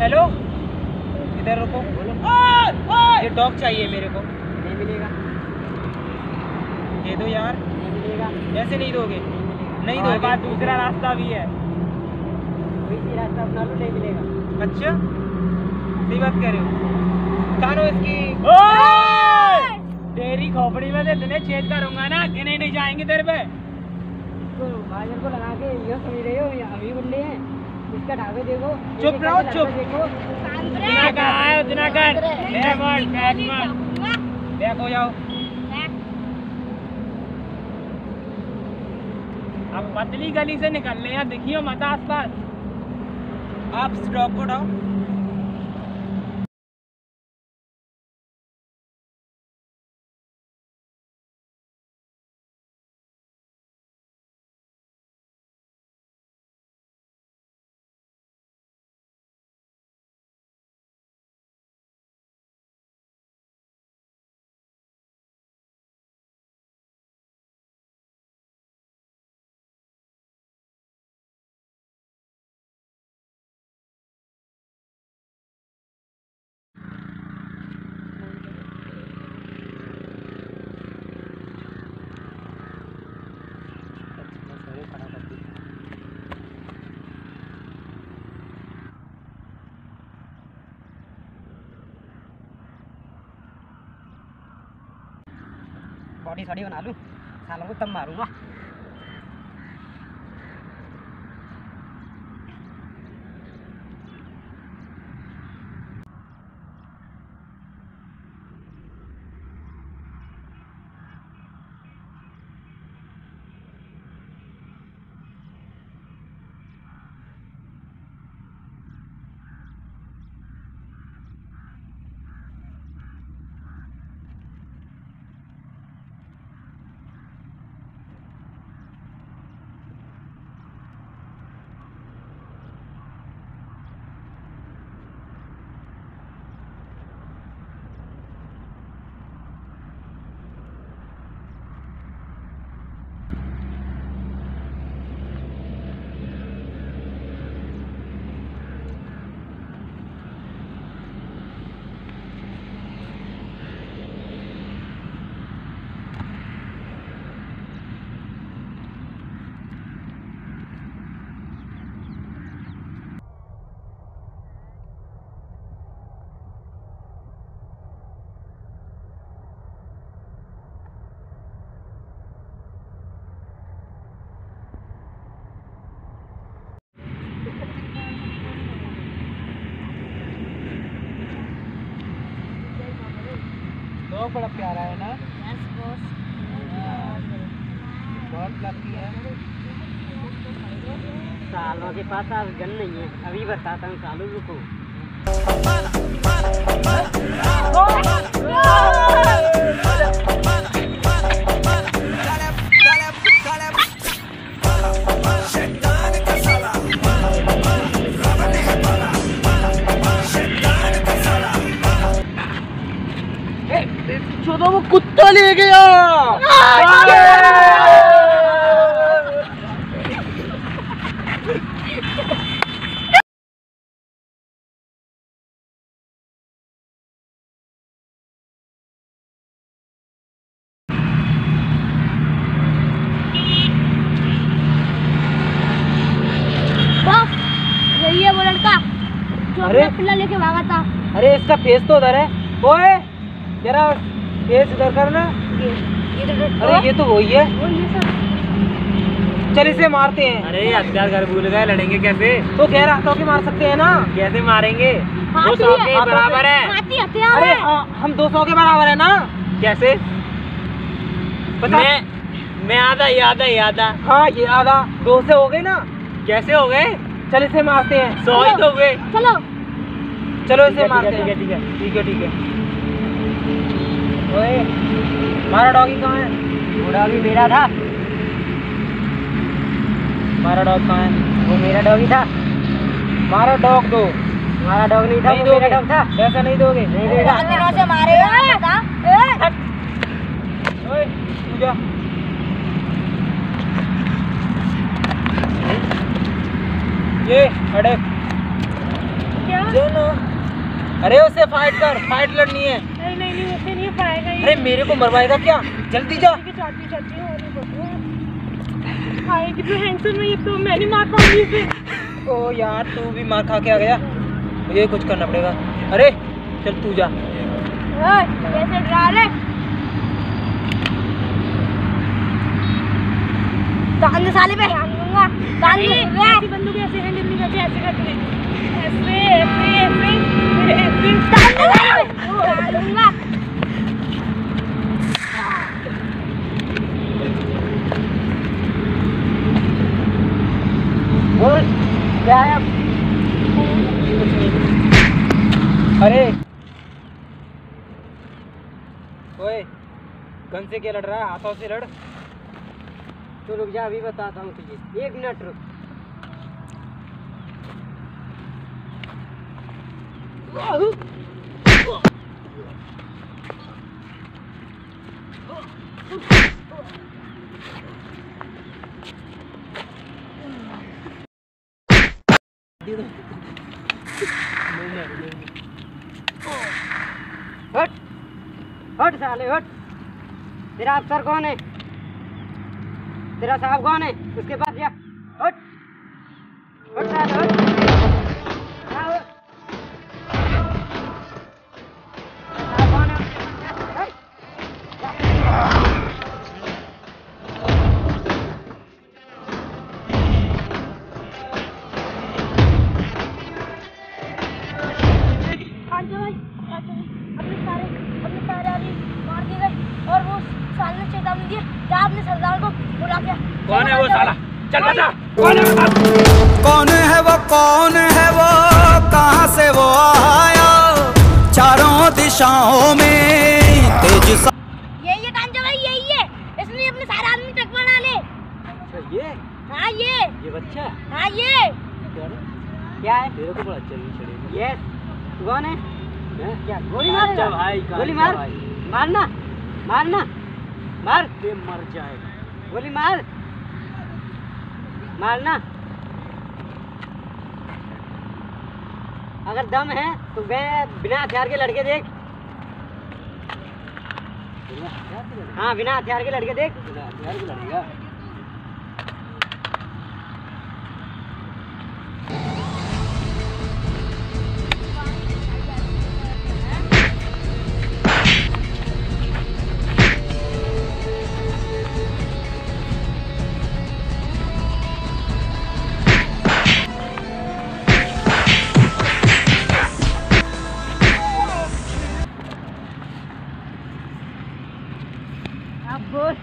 Hello इधर रुको। ये डॉग चाहिए मेरे को। नहीं मिलेगा। दे दो यार। नहीं मिलेगा। ऐसे नहीं दोगे? नहीं दोगे? पास दूसरा रास्ता भी है। भी रास्ता अपना लो नहीं मिलेगा। अच्छा? सही बात कह रहे हो। कानो इसकी। तेरी खोपड़ी में से इतने छेद करूँगा ना कि नहीं नहीं जाएँगे तेरे पे। तो बाजर को लगा के ये समझ रहे हो ये अभी गुंडे हैं? इसका ढाबे देखो। चुप रहो, चुप। देखो। उतना कर आए उतना कर बैक मत बैक मत बैक हो जाओ। अब पतली गली से निकल रहे हैं देखियो मत आस पास आप स्टॉप को उठाओ बॉडी सॉडी बना लूँ। सालों डॉग बड़ा प्यारा है ना? बहुत लकी है। सालों के पास आज गन नहीं है। अभी बताता हूँ सालों रुको ले गया। यही है वो लड़का जो अरे? अपना लेके भागा था। अरे इसका फेस तो उधर है। ओए जरा फेस इधर करना ये ये अरे ये तो वही है। ये चल इसे मारते हैं। अरे हथियार घर भूल गए लड़ेंगे कैसे? तो गैर हाथों के मार सकते हैं ना। कैसे मारेंगे? वो हाथी सौ के बराबर है। अरे हाँ, हम दो सौ के बराबर है ना। कैसे? मैं मैं आधा ये आधा ये आधा। हाँ ये आधा। दो से हो गए ना। कैसे हो गए? चल इसे मारते हैं। सौ ही तो हुए चलो। चलो इसे है, मारते ठीक हैं ठीक है ठीक है ठीक है। ओए मारा डॉगी कहाँ है? वो डॉगी मेरा था। मारा डॉग कहाँ है? वो मेरा डॉगी था। मारा डॉग दो मारा डॉग नहीं था नहीं वो मेरा डॉग था। पैसा नहीं दोगे? नहीं देगा। अंदर से मारे हो? ना था ओए पूजा ये अड़े। क्या? जो ना अरे उसे फाइट कर। फाइट लड़नी है। नहीं नहीं नहीं उसे पाएगा अरे मेरे को मरवाएगा क्या? जल्दी जा। हूँ। कितना हैंडसम है ये तो मैं नहीं मार पाऊँगी इसे। ओ यार तू भी मार खा के आ गया। मुझे कुछ करना पड़ेगा। अरे चल तू जा। तान साले पे। ध्यान दूँगा। दूँगा। ऐसी बंदूक ऐसे हैंडल नहीं करते ऐसे करते। ऐसे ऐसे ऐसे ऐसे। तान दूँगा। क्या है अरे। ओए गन से क्या लड़ रहा है? हाथों से लड़। तो रुक जा, अभी बताता हूँ तुझे। एक मिनट रुक। हट। हट साले, हट। तेरा अफसर कौन है? तेरा साहब कौन है? उसके पास जा। हट। हट साले कौन है वो साला? चल बता कौन है बता कौन है वो कौन है वो? कहाँ से वो आया? चारों दिशाओं में तेज सा यही है कांचा भाई यही है। इसने अपने सारे आदमी ट्रक बना ले। अच्छा ये? हाँ ये। ये बच्चा? हाँ ये। क्या है? तेरे को बड़ा चलनी चढ़ेगी यस कौन है? क्या गोली कांचा मारेगा भाई, गोली मार। मारना? मारना? मार। ये मर जाएगा। गोली मार। मारना। अगर दम है तो वे बिना हथियार के लड़के देख। हाँ बिना हथियार के लड़के देख। बिना हथियार के लड़ेगा? अब बोल